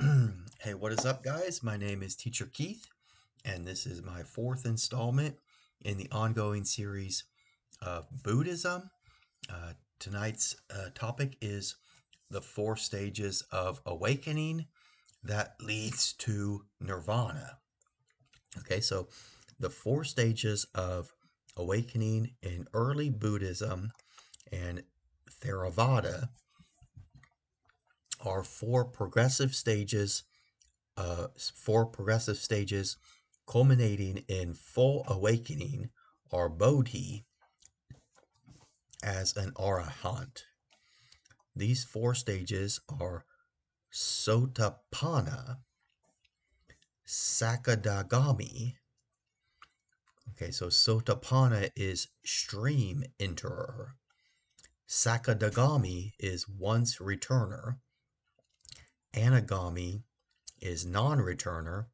hey, what is up, guys? My name is Teacher Keith, and this is my fourth installment in the ongoing series of Buddhism. Uh, tonight's uh, topic is the four stages of awakening that leads to nirvana. Okay, so the four stages of awakening in early Buddhism and Theravada are four progressive stages, uh, four progressive stages culminating in full awakening or bodhi as an arahant. These four stages are Sotapanna, Sakadagami. Okay, so Sotapanna is stream enterer. Sakadagami is once returner. Anagami is non-returner.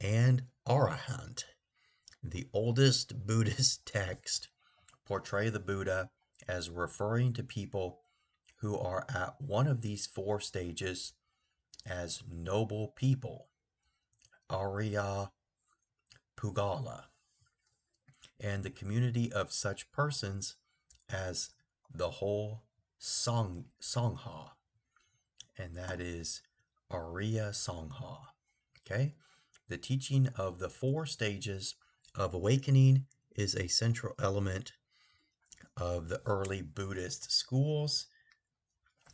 And Arahant, the oldest Buddhist text, portray the Buddha as referring to people who are at one of these four stages as noble people, Arya Puggala, and the community of such persons as the whole Song, Sangha, and that is Arya Sangha. Okay? The teaching of the four stages of awakening is a central element of the early Buddhist schools,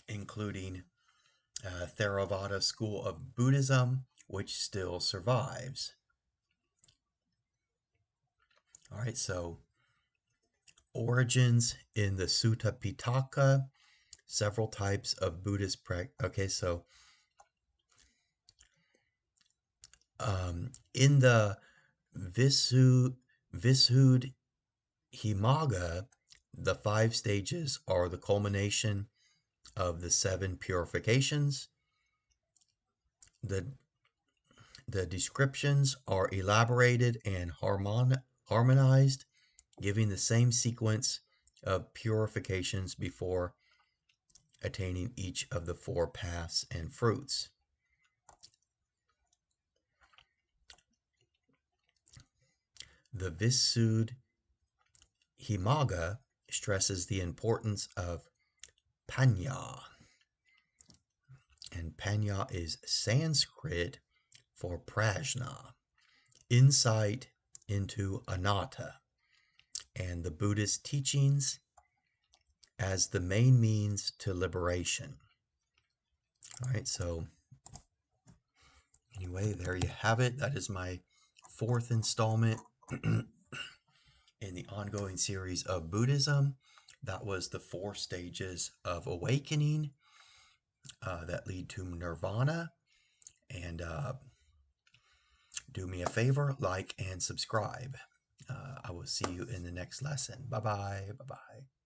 including uh, Theravada school of Buddhism, which still survives. All right, so origins in the Sutta Pitaka, several types of Buddhist practice. Okay, so um, in the Visu Visuddhimagga, the five stages are the culmination of the seven purifications. The, the descriptions are elaborated and harmon, harmonized, giving the same sequence of purifications before attaining each of the four paths and fruits. The Visuddhimagga stresses the importance of panya. And panya is Sanskrit for prajna, insight into anatta, and the Buddhist teachings as the main means to liberation. All right, so anyway, there you have it. That is my fourth installment in the ongoing series of Buddhism. That was the four stages of awakening uh, that lead to nirvana. And uh, do me a favor, like and subscribe. Uh, I will see you in the next lesson. Bye bye. Bye bye.